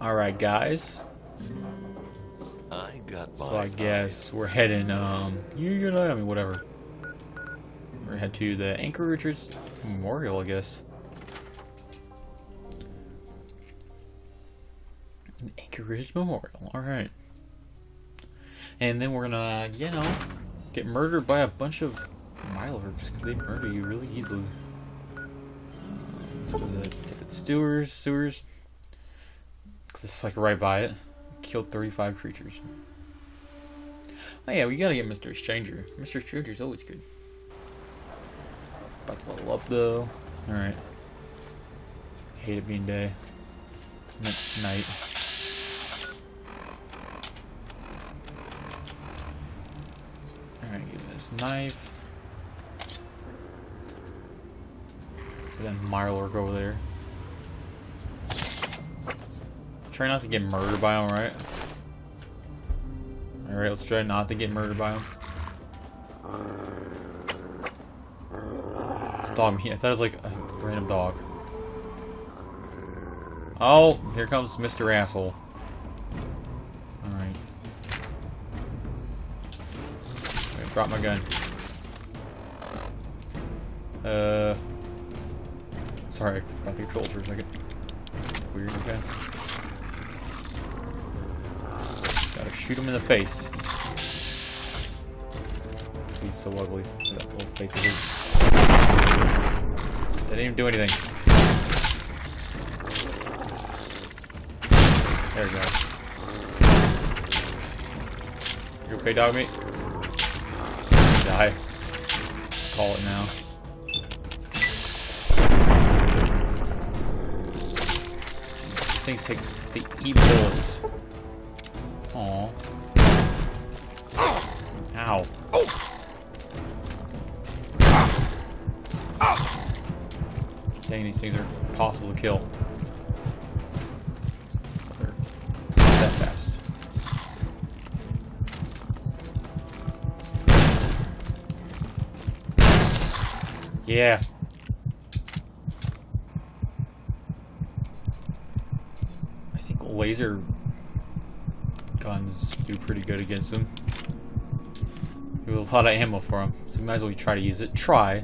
Alright, guys. I got So I guess we're heading, um, you, you know, I mean, whatever. We're head to the Anchorage's Memorial, I guess. Anchorage Memorial, alright. And then we're gonna, you know, get murdered by a bunch of Mirelurks, because they murder you really easily. Let's go to the tip of sewers, Because it's like right by it. Killed 35 creatures. Oh yeah, we gotta get Mr. Stranger. Mr. Stranger's always good. About to level up though. Alright. Hate it being day. N night. Alright, give this knife. So then Mirelurk over there. Try not to get murdered by him, right? Alright, let's try not to get murdered by him. It's dog. I thought it was like a random dog. Oh, here comes Mr. Asshole. Alright. Okay, drop my gun. Uh. Sorry, I forgot the controls for a second. Weird, okay. Shoot him in the face. He's so ugly. That little face of his. Didn't even do anything. There we go. You okay, Dogmeat? Die. Call it now. Things take the E bullets. Aw. Ow. Dang, these things are impossible to kill. They're that fast. Yeah. I think laser guns do pretty good against them. We have a lot of ammo for them, so we might as well try to use it. Try.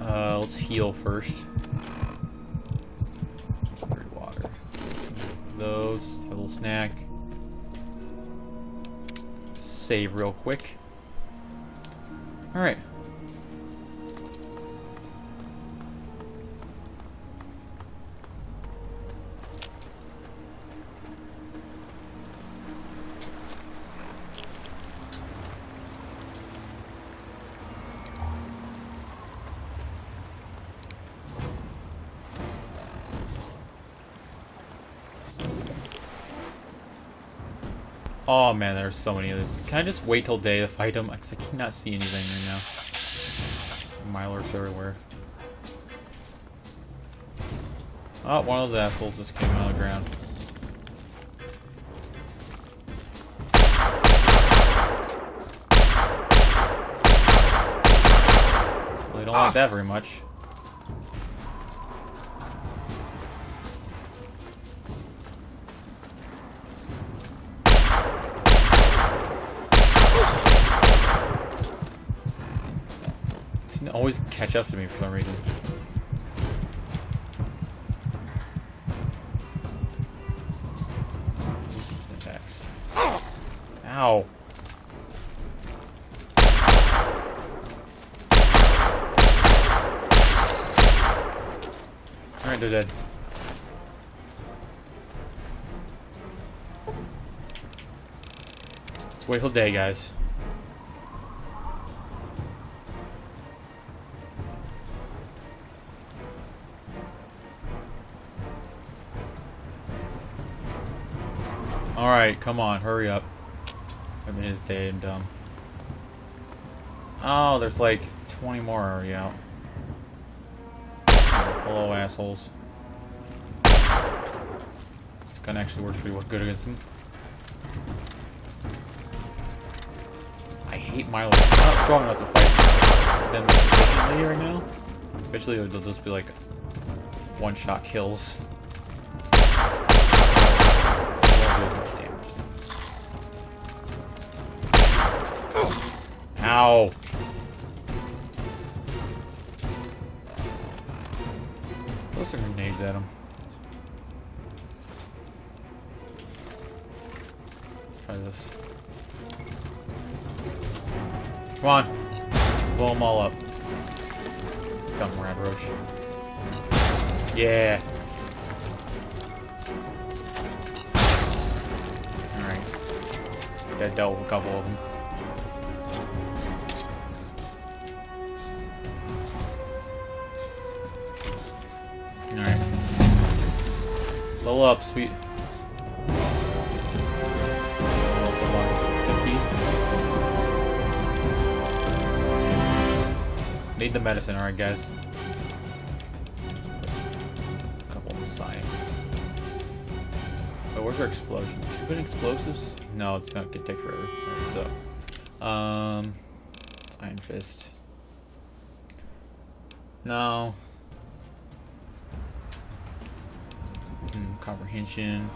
Uh, let's heal first. Water. Those. A little snack. Save real quick. Alright. Oh man, there's so many of these. Can I just wait till day to fight them? Because I cannot see anything right now. Milers everywhere. Oh, one of those assholes just came out of the ground. They don't like that very much. Always catch up to me for some reason. Ow. Alright, they're dead. Wait till day, guys. Come on, hurry up. I mean, it's day and dumb. Oh, there's like 20 more already out. Hello, assholes. This gun actually works pretty good against them. I hate Milo. I'm not strong enough to fight them efficiently right now. Eventually it'll just be like one-shot kills. Ow! Throw some grenades at him. Try this. Come on. Blow them all up. Dumb radroach. Yeah. Alright. That dealt with a couple of them. Level up, sweet. Level up, 50. Need the medicine, alright guys. Couple of science. Oh, where's our explosion? Should we put explosives? No, it's not gonna take forever. Alright, so. Um Iron Fist. No. Hmm, comprehension.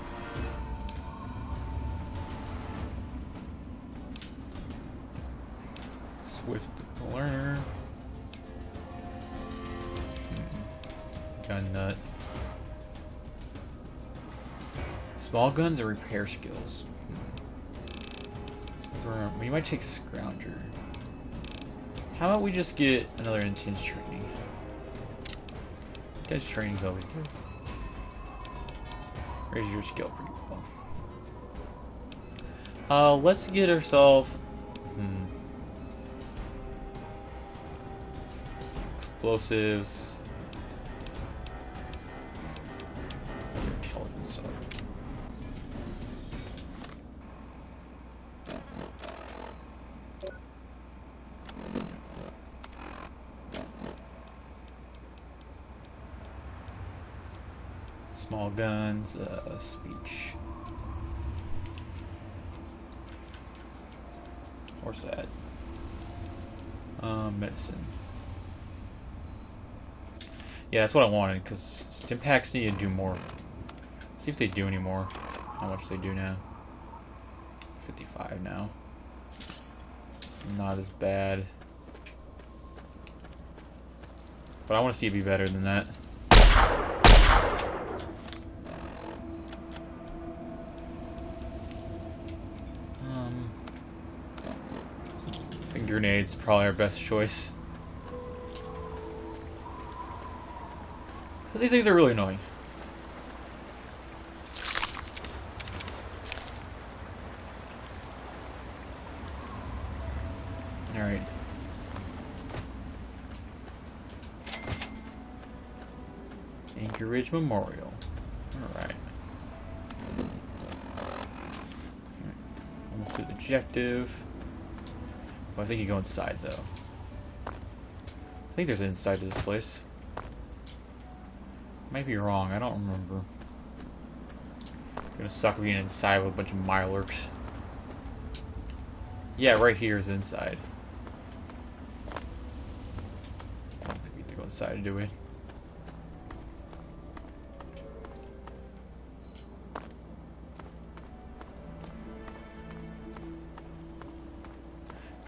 Swift learner. Gun nut. Small guns or repair skills. Hmm. We might take Scrounger. How about we just get another intense training? Intense training's always good. Raises your skill pretty well. Uh, let's get ourselves. Hmm. Explosives. Guns, uh, speech. Where's that? Medicine. Yeah, that's what I wanted, because stim packs need to do more. See if they do any more. How much they do now. 55 now. It's not as bad. But I want to see it be better than that. Um, I think grenades probably our best choice. Because these things are really annoying. Alright. Anchorage Memorial. Alright. Almost to the objective. Oh, I think you go inside though. I think there's an inside to this place. Might be wrong, I don't remember. gonna suck being inside with a bunch of Mirelurks. Yeah, right here is inside. I don't think we have to go inside, do we?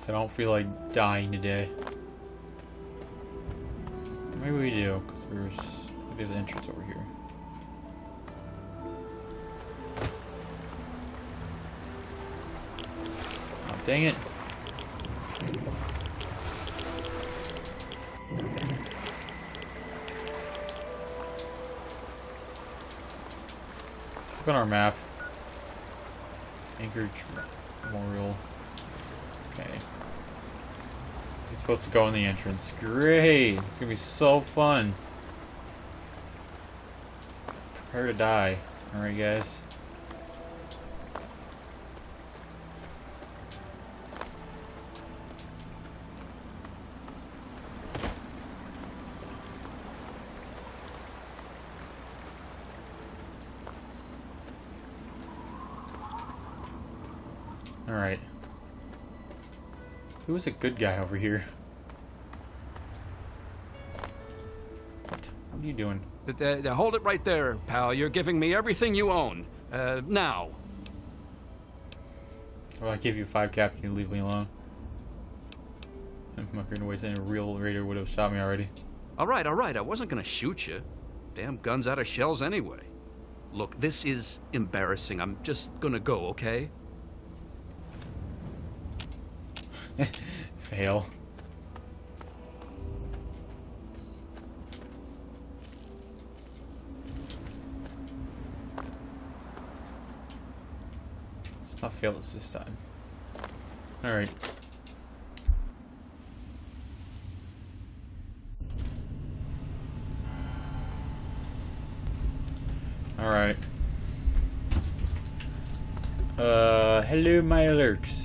Cause I don't feel like dying today. Maybe we do, because there's there's an entrance over here. Oh, dang it. Look on our map. Anchorage Memorial. Okay. He's supposed to go in the entrance. Great! It's gonna be so fun. Prepare to die. Alright, guys. Alright. Who was a good guy over here? What are you doing? Th- th- th- hold it right there, pal. You're giving me everything you own. Uh, now. Well, I give you five cap and you leave me alone. I'm not going to waste any real raider would have shot me already. All right, all right. I wasn't gonna shoot you. Damn gun's out of shells anyway. Look, this is embarrassing. I'm just gonna go, okay? Fail. It's not fail this this time. Alright. Alright. Uh, hello Mirelurks.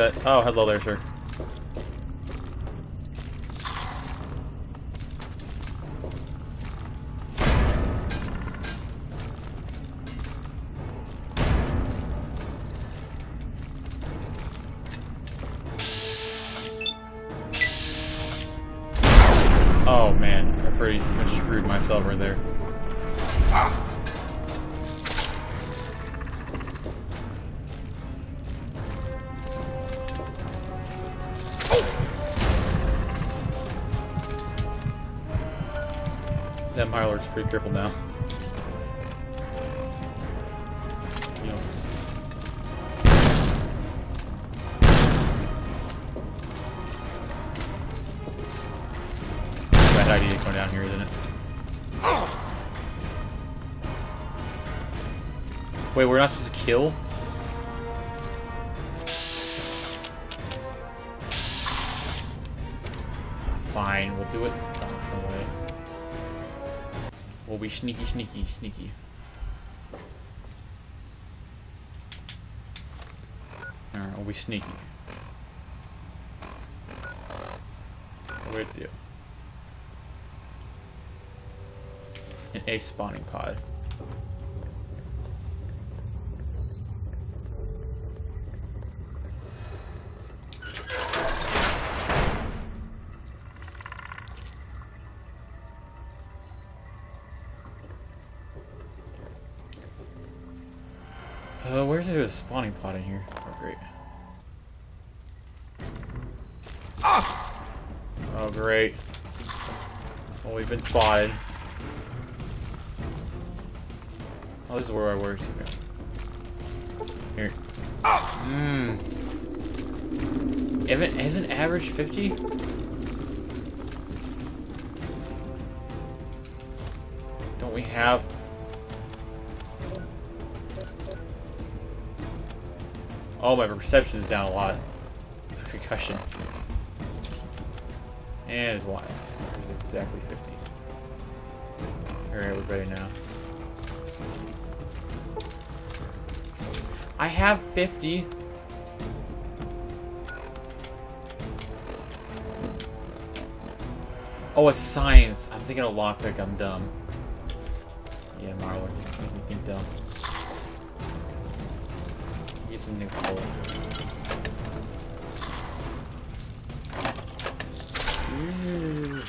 Oh, hello there, sir. Oh man, I pretty much screwed myself right there. Pretty crippled now. Bad idea going down here, isn't it? Wait, we're not supposed to kill? Fine, we'll do it. We'll be sneaky, sneaky, sneaky. Alright, we'll be sneaky. With you. An ace spawning pod. Uh, where's there a spawning pod in here? Oh, great. Oh, great. Well, we've been spotted. Oh, this is where I work. Okay. Here. Mmm. Isn't, isn't average 50? Don't we have... Oh, my perception is down a lot. It's a concussion. And his wise. It's exactly 50. Alright, we're ready now. I have 50. Oh, it's science. I'm thinking of lockpick. I'm dumb. Yeah, Marlon, you make me think dumb. Some new. Ooh.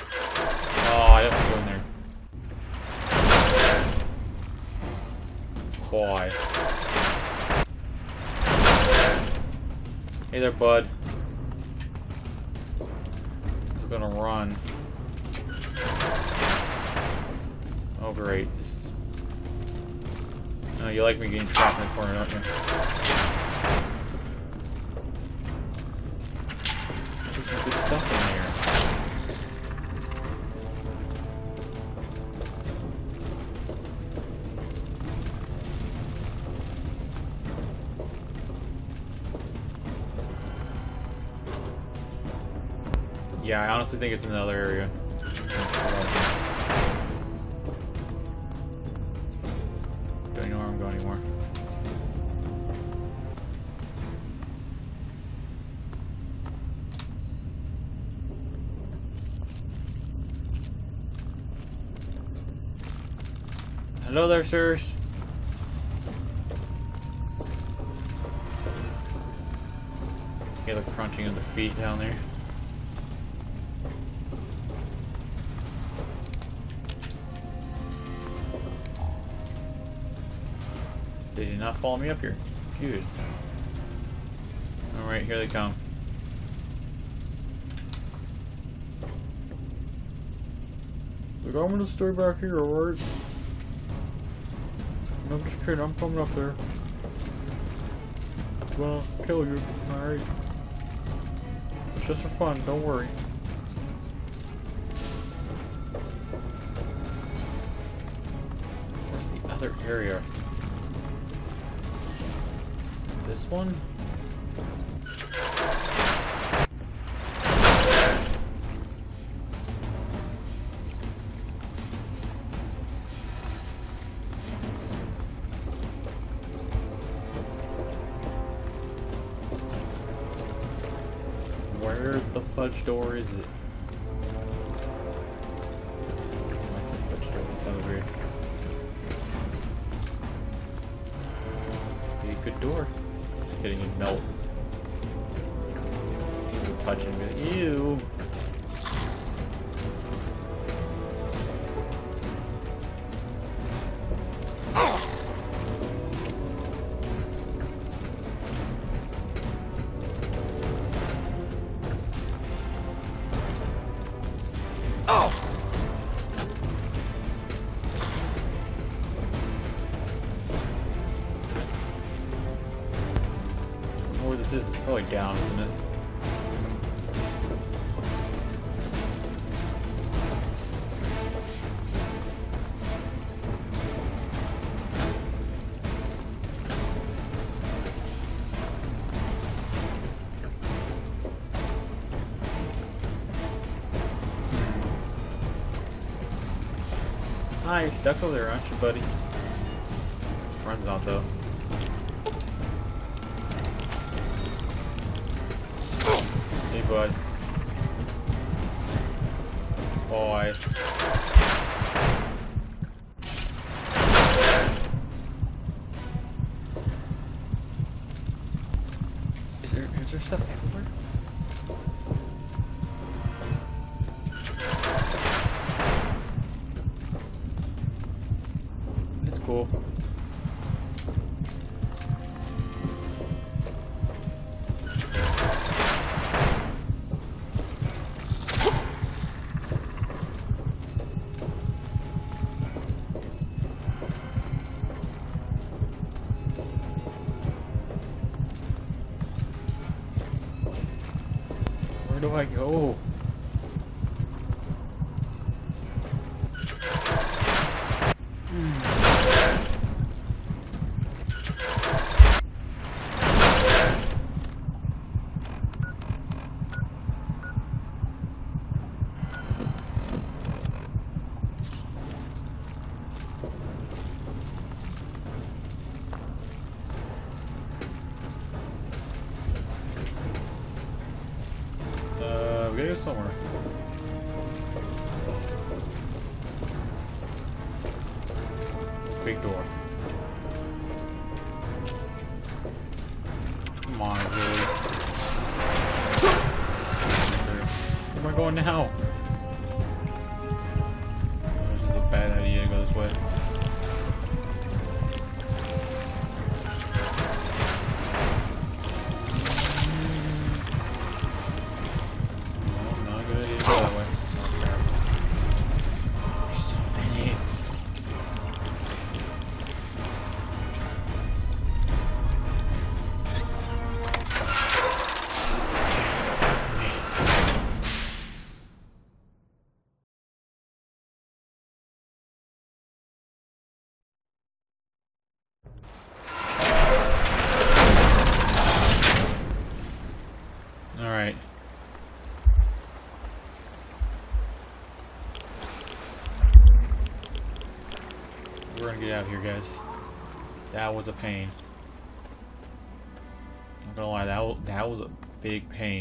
Oh, I didn't go in there. Why? Hey there, bud. He's gonna run. Oh, great. Oh, you like me getting trapped in the corner, don't you? There's some good stuff in there. Yeah, I honestly think it's in another area. Hello there, sirs. Hear the crunching of the feet down there. They did not follow me up here. Good. Alright, here they come. Like, I'm gonna stay back here, alright? I'm just kidding, I'm coming up there. I'm gonna kill you, alright? It's just for fun, don't worry. Where's the other area? This one? Where the fudge door is it? I said fudge door, that sounds weird. Be a good door. Just kidding, it melt. You touching it. Ew. This is, it's probably down, isn't it? Hi, you're stuck over there, aren't you, buddy? Friend's out though. Boy. Is there is there stuff everywhere? Do I go? We go somewhere. Big door. Come on, really. Where am I going now? Gonna get out of here, guys. That was a pain. Not gonna lie, that that was a big pain.